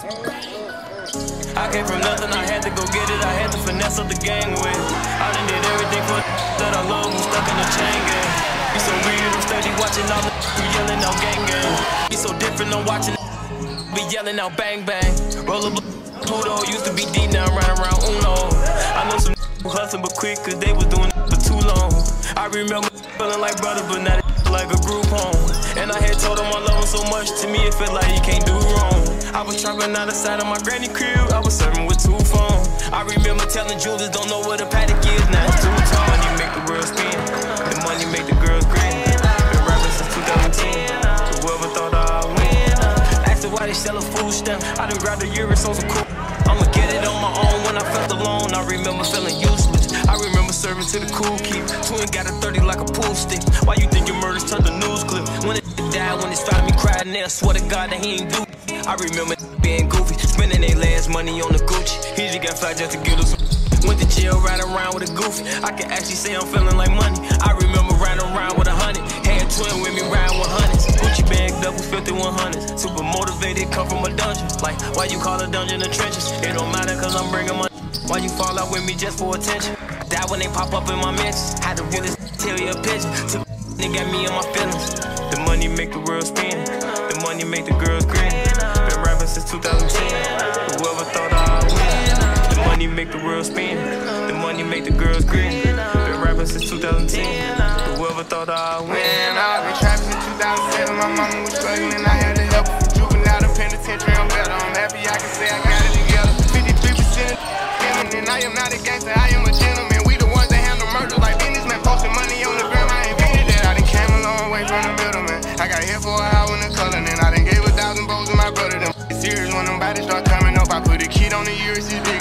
I came from nothing, I had to go get it. I had to finesse up the gang with. I done did everything for that I love, who's stuck in the chain gang. Be so weird, I'm steady watching all the who yelling out gang gang. Be so different, I'm watching be yelling out bang bang. Roll a Pluto used to be D now I'm running around Uno. I know some hustling but quick cause they was doing for too long. I remember feeling like brother, but now like a group home. And I had told him I love him so much, to me it felt like he can't do wrong. I was trapping out the side of my granny crib, I was serving with two phones. I remember telling Julius, don't know what a Patek is, now it's two tone. Money make the world spin, the money make the girls grin. Been rapping since 2010, whoever thought I'd win. Uh, asked her why they sell a food stamp, I done grabbed a Urus on some cool. I'ma get it on my own when I felt alone. I remember feeling useless. I remember serving to the cool keep. Twin got a 30 like a pool stick. Why you think your murders turned to news clip? When it died, when it's found me crying there, swear to God that he ain't do. I remember being goofy, spending their last money on the Gucci. He just got fly just to get us. Went to jail, riding around with a goofy. I can actually say I'm feeling like money. I remember riding around with a hundred. Had twin with me riding with hundreds. Gucci bag double 5100s. Super motivated, come from a dungeon. Like, why you call a dungeon the trenches? It don't matter cause I'm bringing money. Why you fall out with me just for attention? That when they pop up in my mentions. Had to tell you a picture. Took they got me in my feelings. The money make the world spin. The money make the girls grin. Since 2010. Whoever thought I'd win. The money make the world spin. The money make the girls grin. Been rapping since 2010. Whoever thought I'd win. I've been trapping since 2007. My mama was struggling, I had to help her. Juvenile, the penitentiary, I'm better. I'm happy I can say I got it together. 53% and I am not a gangster, I am a gentleman. We the ones that handle murders like businessmen posting money on the gram. I invented that. I done came a long way from the middleman. I got hit for a Riders start coming up. I put a kid on the USC big